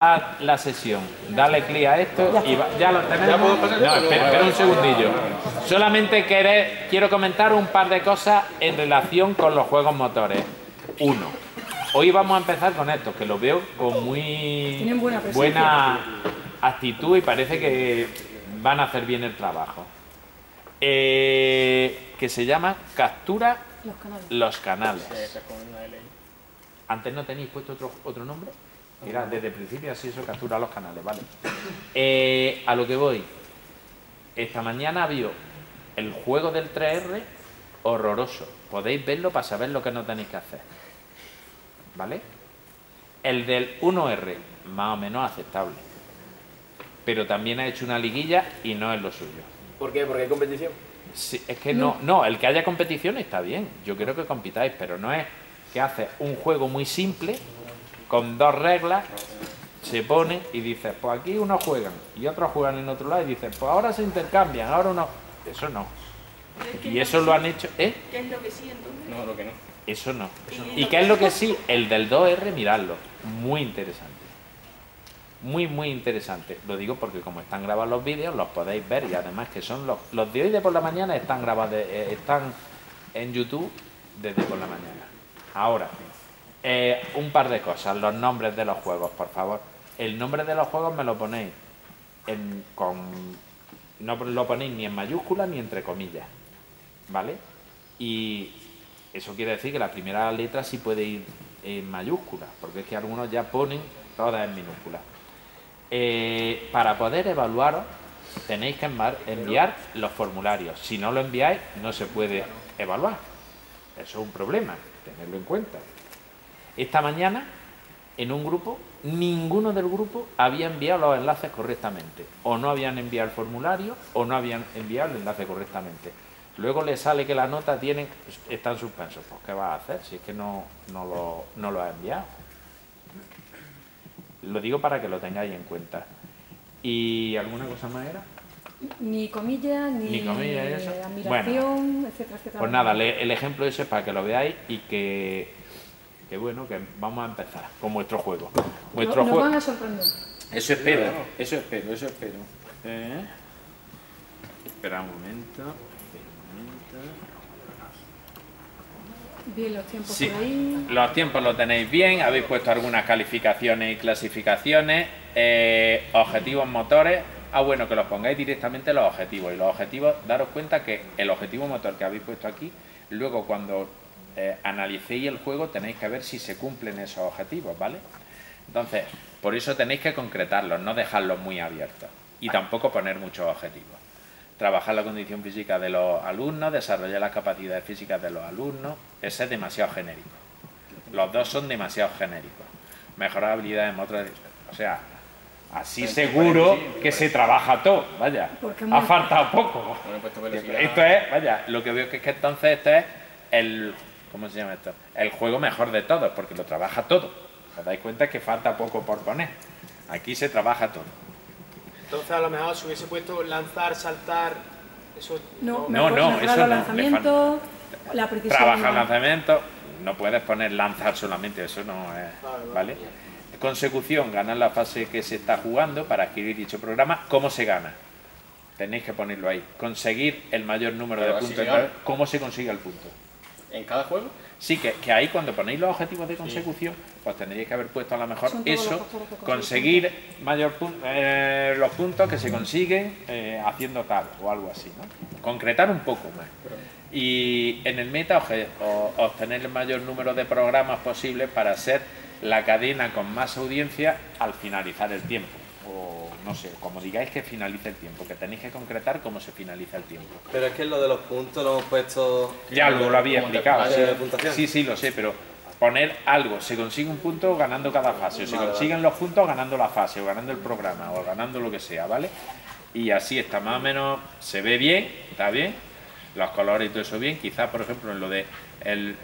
la sesión, dale clic a esto y ya lo tenemos. No, espera, un segundillo. Solamente quiero comentar un par de cosas en relación con los juegos motores. Uno, hoy vamos a empezar con esto, que lo veo con muy buena, actitud y parece que van a hacer bien el trabajo. Eh, que se llama Captura los canales. Antes no tenéis puesto otro, otro nombre. Mira, desde el principio así eso captura los canales, ¿vale? Eh, a lo que voy. Esta mañana vio el juego del 3R horroroso. Podéis verlo para saber lo que no tenéis que hacer. ¿Vale? El del 1R, más o menos aceptable. Pero también ha hecho una liguilla y no es lo suyo. ¿Por qué? ¿Porque hay competición? Sí, es que no, no, el que haya competición está bien. Yo quiero que compitáis, pero no es que hace un juego muy simple con dos reglas, se pone y dice, pues aquí unos juegan y otros juegan en otro lado y dicen, pues ahora se intercambian, ahora uno... Eso no. Y eso lo han hecho... ¿Eh? ¿Qué es lo que sí entonces? No, lo que no. Eso no. ¿Y qué es lo que sí? El del 2R, miradlo. Muy interesante. Muy, muy interesante. Lo digo porque como están grabados los vídeos, los podéis ver y además que son los, los de hoy de por la mañana están grabados, eh, están en YouTube desde por la mañana. Ahora, eh, un par de cosas, los nombres de los juegos, por favor. El nombre de los juegos me lo ponéis en, con... No lo ponéis ni en mayúsculas ni entre comillas, ¿vale? Y eso quiere decir que la primera letra sí puede ir en mayúsculas, porque es que algunos ya ponen todas en minúsculas. Eh, para poder evaluaros tenéis que enviar los formularios. Si no lo enviáis, no se puede evaluar. Eso es un problema, tenerlo en cuenta. Esta mañana, en un grupo, ninguno del grupo había enviado los enlaces correctamente. O no habían enviado el formulario o no habían enviado el enlace correctamente. Luego le sale que la nota tiene, está en suspenso. Pues, ¿qué va a hacer si es que no, lo, no lo ha enviado? Lo digo para que lo tengáis en cuenta. ¿Y alguna cosa más era? Ni comillas, ni, admiración, etcétera, etcétera. Pues nada, el ejemplo ese es para que lo veáis y que que bueno, que vamos a empezar con vuestro juego. Vuestro nos, van a sorprender. Eso espero, eso espero, eso espero. Eh, espera un momento. Bien, los tiempos por ahí. Los tiempos los tenéis bien, habéis puesto algunas calificaciones y clasificaciones, eh, objetivos motores. Ah, bueno, que los pongáis directamente los objetivos. Y los objetivos, daros cuenta que el objetivo motor que habéis puesto aquí, luego cuando eh, analicéis el juego tenéis que ver si se cumplen esos objetivos, ¿vale? Entonces, por eso tenéis que concretarlos, no dejarlos muy abiertos y tampoco poner muchos objetivos. Trabajar la condición física de los alumnos, desarrollar las capacidades físicas de los alumnos, ese es demasiado genérico. Los dos son demasiado genéricos. Mejorar habilidades motores, o sea, así seguro que se trabaja todo, vaya. Ha faltado poco. Pues esto es, vaya, lo que veo que es que entonces este es el ¿cómo se llama esto? El juego mejor de todos, porque lo trabaja todo. Os dais cuenta que falta poco por poner. Aquí se trabaja todo. Entonces a lo mejor si hubiese puesto lanzar, saltar, eso no, no, no eso no. Lanzamiento, la precisión. Trabaja el lanzamiento, no puedes poner lanzar solamente, eso no es, ¿vale? Consecución, ganar la fase que se está jugando para adquirir dicho programa. ¿Cómo se gana? Tenéis que ponerlo ahí. Conseguir el mayor número de puntos. ¿Cómo se consigue el punto? En cada juego. Sí, que, que, ahí cuando ponéis los objetivos de consecución, pues tendríais que haber puesto a lo mejor eso, conseguir mayor eh, los puntos que se consiguen eh, haciendo tal o algo así, ¿no? Concretar un poco más. Y en el meta obtener el mayor número de programas posibles para ser la cadena con más audiencia al finalizar el tiempo no sé, como digáis que finalice el tiempo, que tenéis que concretar cómo se finaliza el tiempo. Pero es que lo de los puntos lo hemos puesto... Ya lo, lo había explicado. Sí, sí, lo sé, pero poner algo, se consigue un punto ganando cada fase, o se consiguen los puntos ganando la fase, o ganando el programa, o ganando lo que sea, ¿vale? Y así está, más o menos, se ve bien, está bien, los colores y todo eso bien, quizás, por ejemplo, en lo de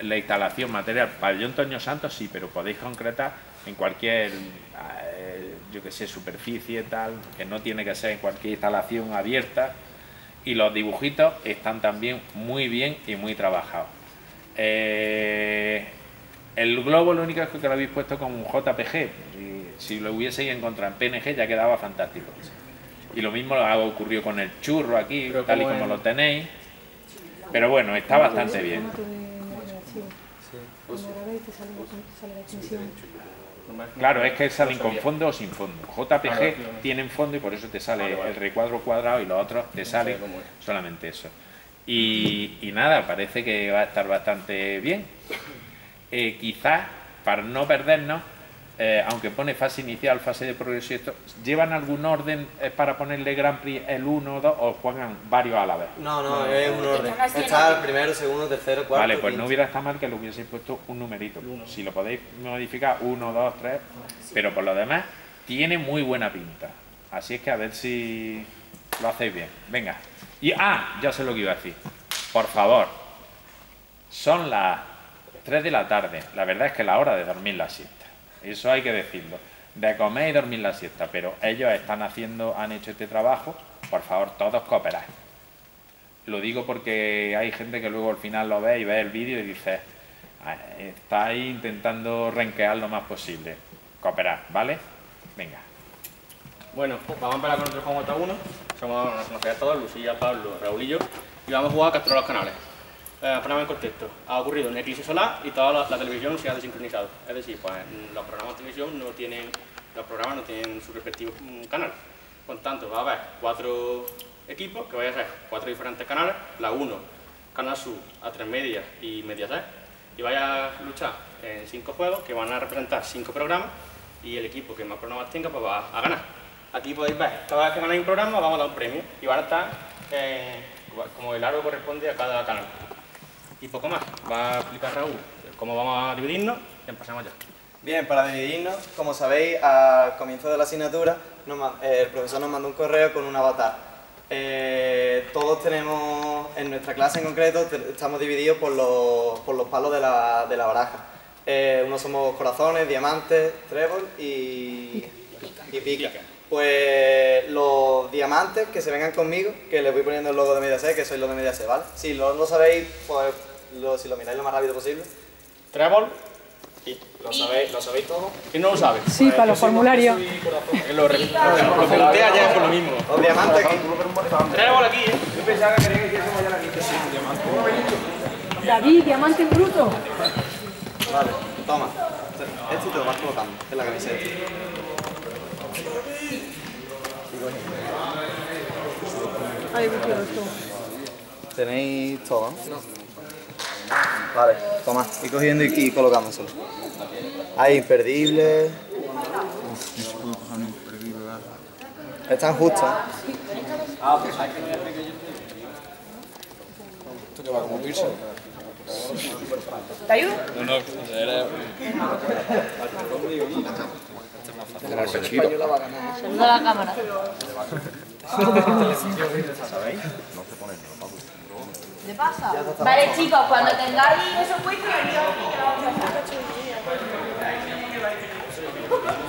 la instalación material, pabellón Toño Santos sí, pero podéis concretar en cualquier yo que sé, superficie, tal, que no tiene que ser en cualquier instalación abierta. Y los dibujitos están también muy bien y muy trabajados. Eh, el globo lo único es que lo habéis puesto como un JPG. si lo hubieseis encontrado en PNG ya quedaba fantástico. Y lo mismo ha ocurrido con el churro aquí, tal y como lo tenéis. Pero bueno, está bastante bien. Claro, es que salen con fondo o sin fondo. JPG tienen fondo y por eso te sale el recuadro cuadrado y los otros te salen solamente eso. Y, nada, parece que va a estar bastante bien. Eh, quizás, para no perdernos, eh, aunque pone fase inicial, fase de progreso y esto, ¿llevan algún orden eh, para ponerle Grand Prix el 1 o 2 o juegan varios a la vez? No, no, es un orden. Está el primero, segundo, tercero, cuarto. Vale, pues no hubiera estado mal que le hubieseis puesto un numerito. Si lo podéis modificar, 1, 2, 3, pero por lo demás, tiene muy buena pinta. Así es que a ver si lo hacéis bien. Venga. Y, ah, ya sé lo que iba a decir. Por favor, son las 3 de la tarde. La verdad es que la hora de dormir la siesta. Eso hay que decirlo. De comer y dormir la siesta. Pero ellos están haciendo, han hecho este trabajo. Por favor, todos cooperáis. Lo digo porque hay gente que luego al final lo ve y ve el vídeo y dice, ah, estáis intentando renquear lo más posible. Cooperar, ¿vale? Venga. Bueno, vamos a empezar con nuestro juego 1. Somos, nos conocéis todos, Lucía, Pablo, Raúl y yo. Y vamos a jugar a capturar los canales. Eh, ponemos en contexto. Ha ocurrido un eclipse solar y toda la, televisión se ha desincronizado. Es decir, pues los programas de televisión no tienen, los programas no tienen su respectivo mm, canal. Por tanto, va a haber cuatro equipos que vayan a ser cuatro diferentes canales. La 1, Canal Sur, A3 Media y Mediaset. Y vaya a luchar en cinco juegos que van a representar cinco programas y el equipo que más programas tenga pues va a ganar. Aquí podéis ver, cada vez que ganáis un programa vamos a dar un premio y van a estar eh, como el aro corresponde a cada canal. Y poco más, va a explicar Raúl cómo vamos a dividirnos y empezamos ya. Bien, para dividirnos, como sabéis, al comienzo de la asignatura eh, el profesor nos mandó un correo con un avatar. Eh, todos tenemos, en nuestra clase en concreto, estamos divididos por los, por los palos de la, de la baraja. unos somos corazones, diamantes, trébol y, y pica pues los diamantes que se vengan conmigo, que les voy poniendo el logo de Mediaset, que soy lo de Mediaset, ¿vale? Si no lo sabéis, pues si lo miráis lo más rápido posible. Trébol. Y lo sabéis, lo sabéis todo. ¿Quién no lo sabe? Sí, para los formularios. lo, lo, pregunté ayer por lo mismo. Los diamantes aquí. Trébol aquí, ¿eh? Yo pensaba que quería que hiciésemos ya la quinta. Sí, diamante. David, diamante bruto. Vale, toma. Este te lo vas colocando en la camiseta. ¿Tenéis todo? No. Vale, toma, y cogiendo y, colocándoselo. Hay imperdibles. Están justos. Ah, pues hay que Esto que va como. ¿Te ayudo? No, no, era... Saluda a la cámara. ¿Qué pasa? Vale, chicos, cuando tengáis eso puesto, venid aquí que lo vamos a hacer. Colocamos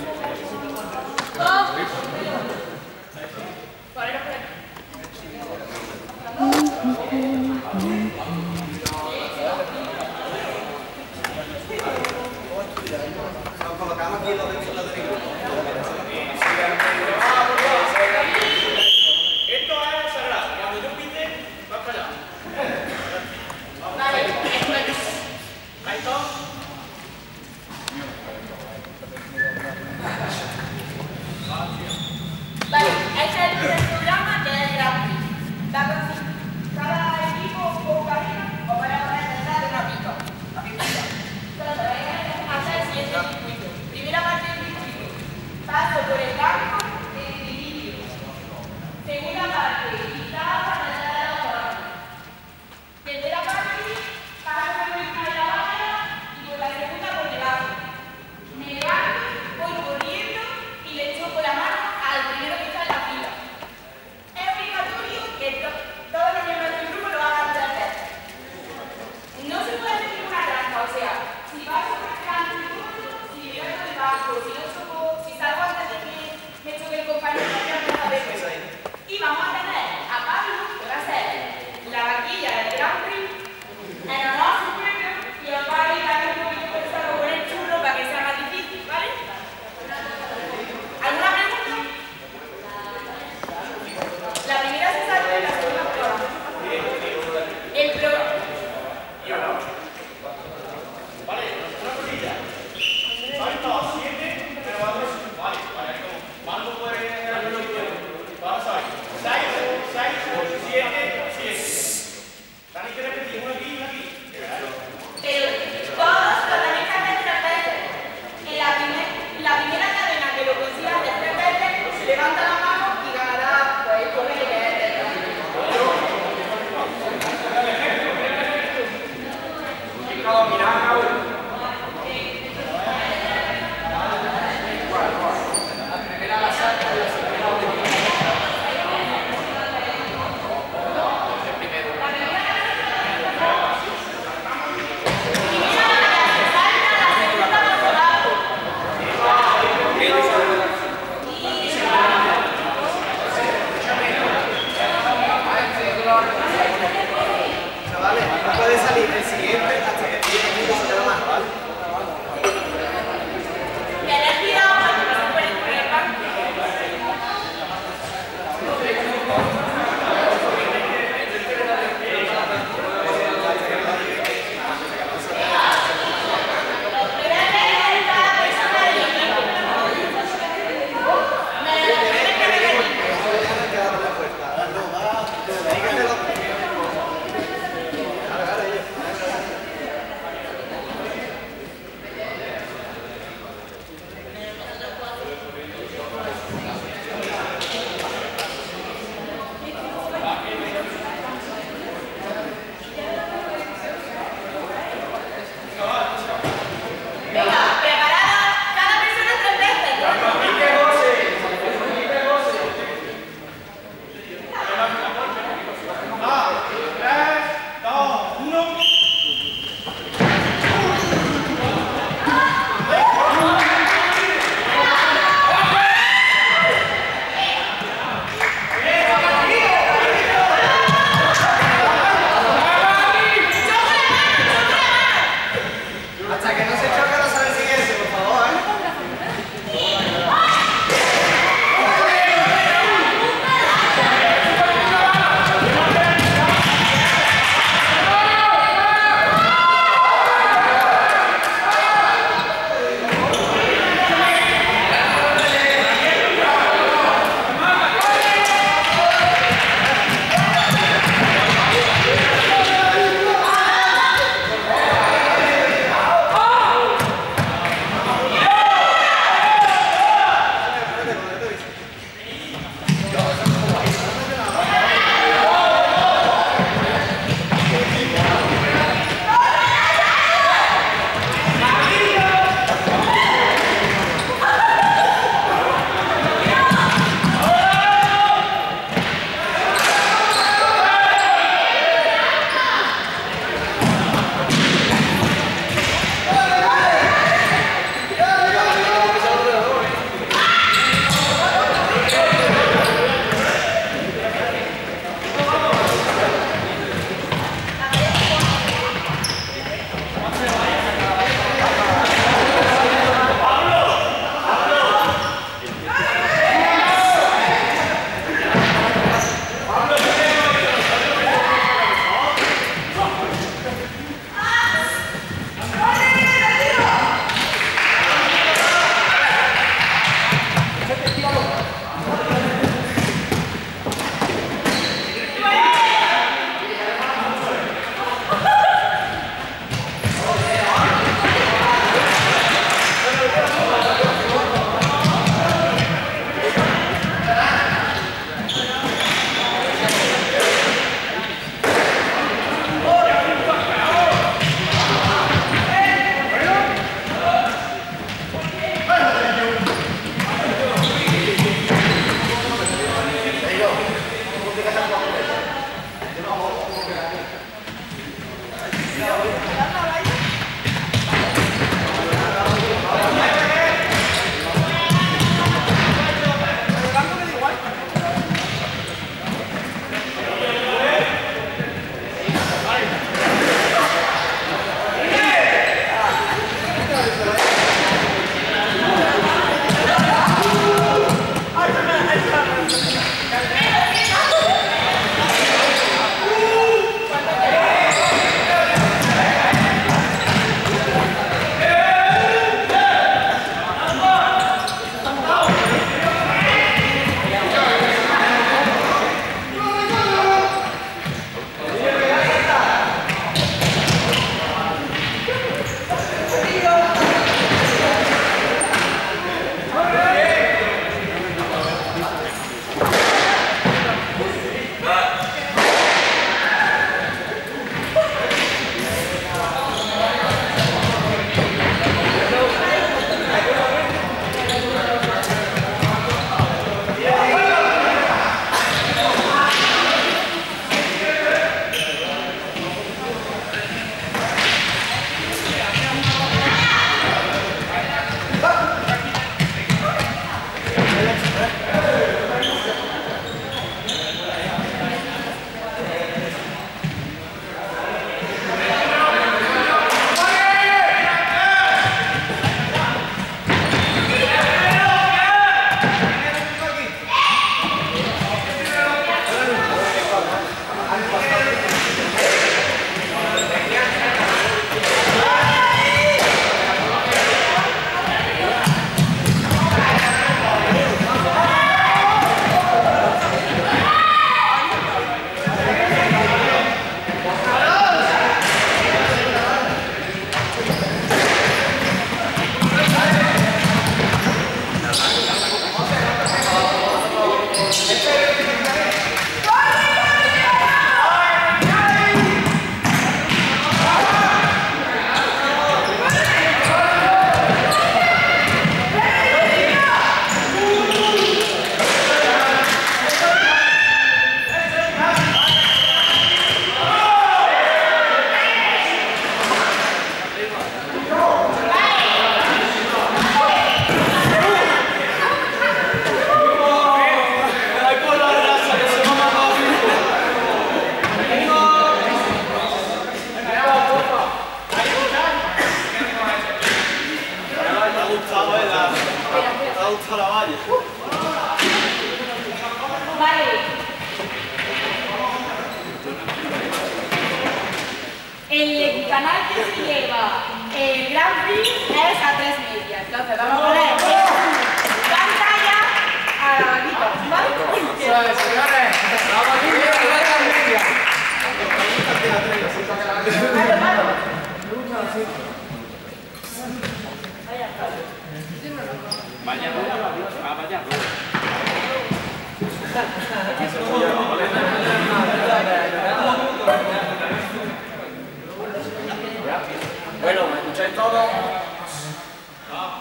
Bueno, ¿me escucháis todos?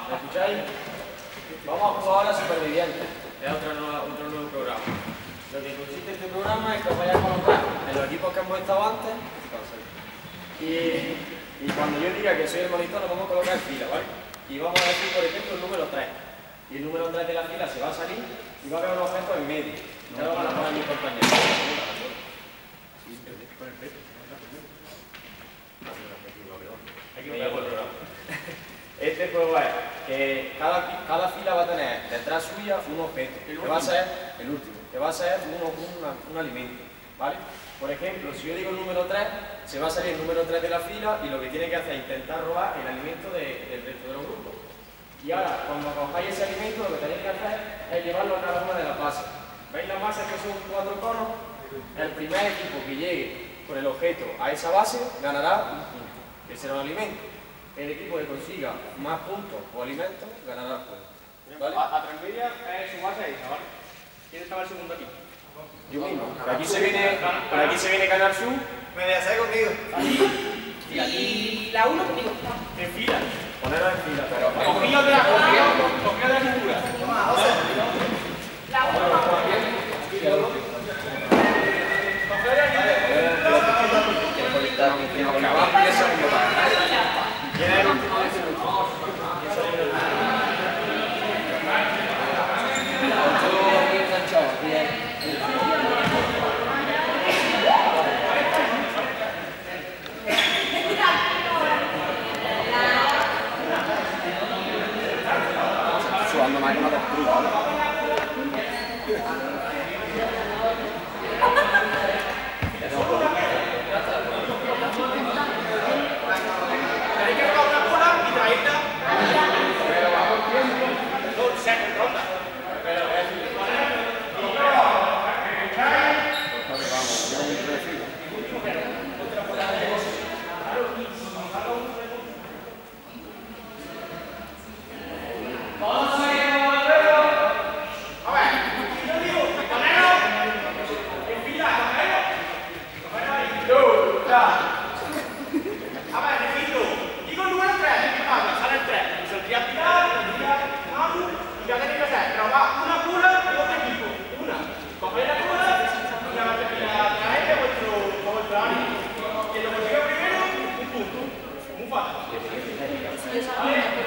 ¿Me escucháis? Vamos a jugar ahora Supervivientes. Es otro nuevo, otro nuevo programa. Lo que consiste este programa es que os vais a colocar en los equipos que hemos estado antes. Y, y cuando yo diga que soy el monitor, nos vamos a colocar en fila, ¿vale? Y vamos a decir, por ejemplo, el número 3. Y el número 3 de la fila se va a salir y va a haber un objeto en medio. Ya lo van a poner mis compañeros. Este juego es que cada, cada fila va a tener detrás suya un objeto, que va a ser el último, que va a ser un, un- un alimento, ¿vale? Por ejemplo, si yo digo el número 3, se va a salir el número 3 de la fila y lo que tiene que hacer es intentar robar el alimento de- del resto de los grupos. Y ahora, cuando cojáis ese alimento, lo que tenéis que hacer es llevarlo a cada una de las bases. ¿Veis la masa que son cuatro conos? El primer equipo que llegue con el objeto a esa base ganará un punto, que será un alimento. El equipo que consiga más puntos o alimentos ganará el juego. ¿Vale? A, a es sumarse a esa, ¿vale? ¿Quién estaba el segundo aquí? Yo mismo. Por aquí se viene, por aquí se viene Canal Sur. Me deshago conmigo. Y, la 1 conmigo. En fila. Ponerla en fila, pero. Cogillos de la cintura. Cogillos de la cintura. La 1 Luca, va a San Şu anda maymuna da duruyor. 无法解。决，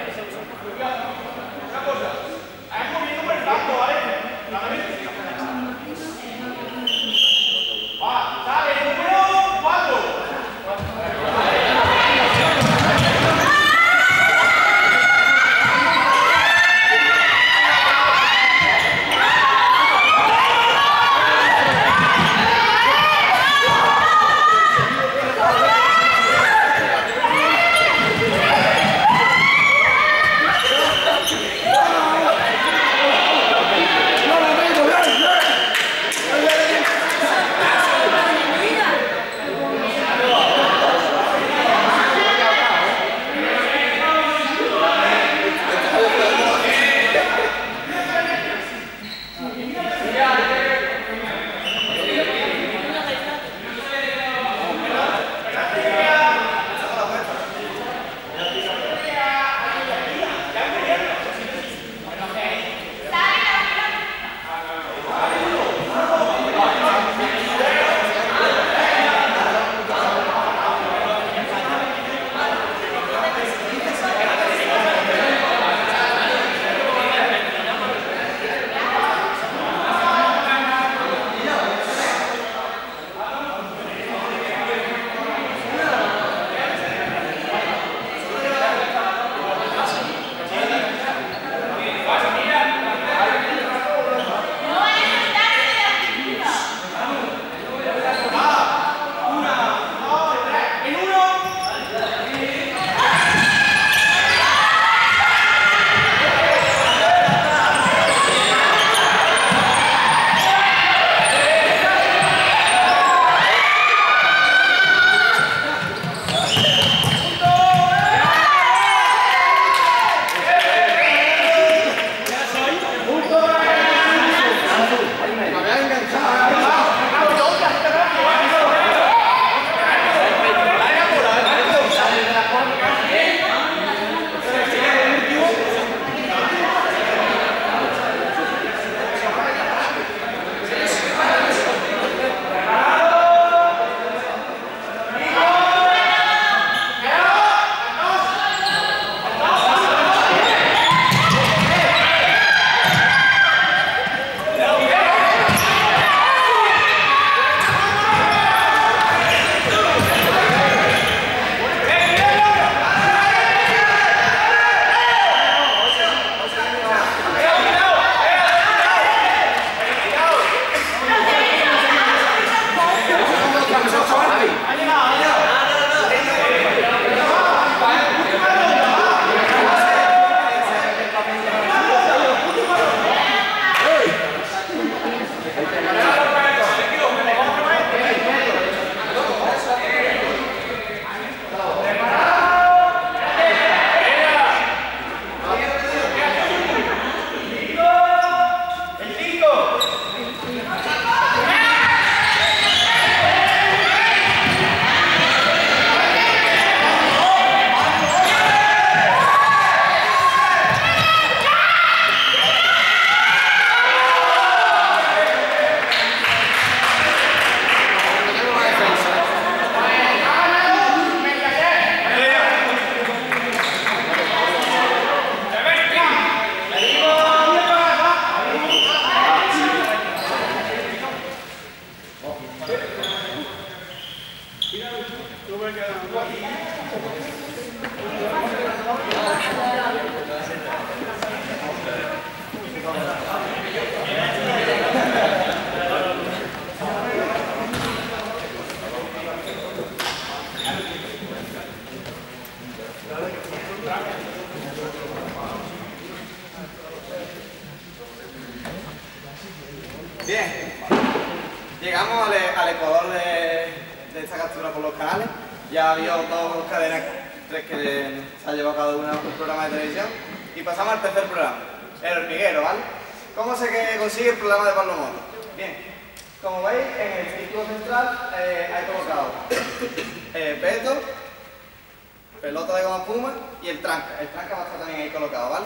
pelota de goma espuma y el tranca. El tranca va a estar también ahí colocado, ¿vale?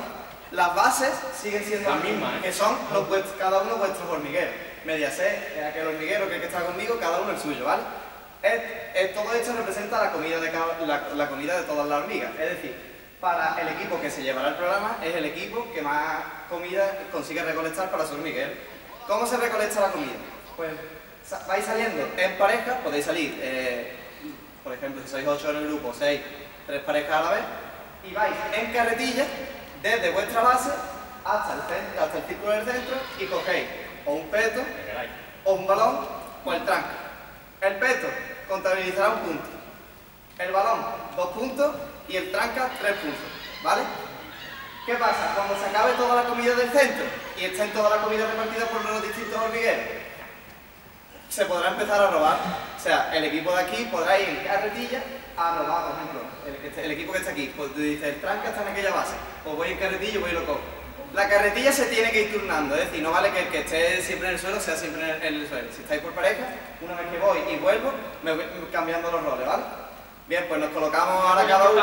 Las bases siguen siendo Las mismas, ¿eh? que son los vuest- cada uno vuestros hormigueros. Media C, es aquel hormiguero que, el que está conmigo, cada uno el suyo, ¿vale? Es- es- todo esto representa la comida, de cada- la, la comida de todas las hormigas. Es decir, para el equipo que se llevará el programa, es el equipo que más comida consigue recolectar para su hormiguero. ¿Cómo se recolecta la comida? Pues vais saliendo en pareja, podéis salir, eh, por ejemplo, si sois 8 en el grupo, 6, 3 parejas a la vez, y vais en carretilla desde vuestra base hasta el, centro, hasta el círculo del centro y cogéis o un peto, o un balón, o el tranca. El peto contabilizará un punto, el balón dos puntos y el tranca tres puntos, ¿vale? ¿Qué pasa? Cuando se acabe toda la comida del centro y estén toda la comida repartida por los distintos hormigueros, se podrá empezar a robar. O sea, el equipo de aquí podrá ir en carretilla a robar, por ejemplo. El, que esté- el equipo que está aquí, pues dice, el tranca está en aquella base. Pues voy en carretilla y voy y lo cojo. La carretilla se tiene que ir turnando, es decir, no vale que el que esté siempre en el suelo sea siempre en el, en el suelo. Si estáis por pareja, una vez que voy y vuelvo, me voy cambiando los roles, ¿vale? Bien, pues nos colocamos ahora cada uno.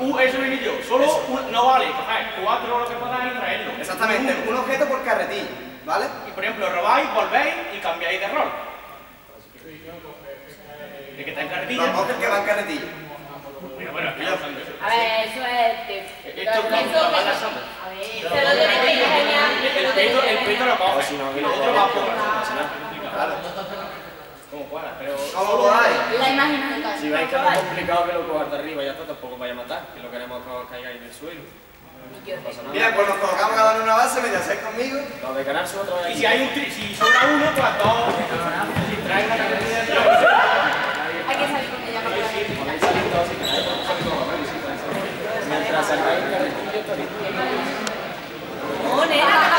Uh, eso viene yo. Solo un- no vale coger cuatro lo que podáis y traerlo. Exactamente, un objeto por carretilla, ¿vale? Y por ejemplo, robáis, volvéis y cambiáis de rol. El que está en carretilla. Los coges que van en carretilla. Bueno, bueno, eso. A ver, eso es. Esto es como Eso la que- bala A ver, se lo tienes que ingeniar. El peto, el peto lo coge. si no, que el lo otro coge. va por Claro. Como cuadra, pero. ¿Cómo podáis? La imaginación. Si veis que es muy complicado que lo cojas de arriba, ya está, tampoco vaya a matar, que lo queremos que caigáis del suelo. No pasa nada. Bien, pues nos colocamos cada uno en una base, media seis conmigo. Lo de ganarse otra vez. Y si hay un tri, si sobra uno, pues dos. Si trae una carretilla de tres. Hay que salir con ella. para probar. Podéis salir todos si queréis, podéis salir como veis, si podéis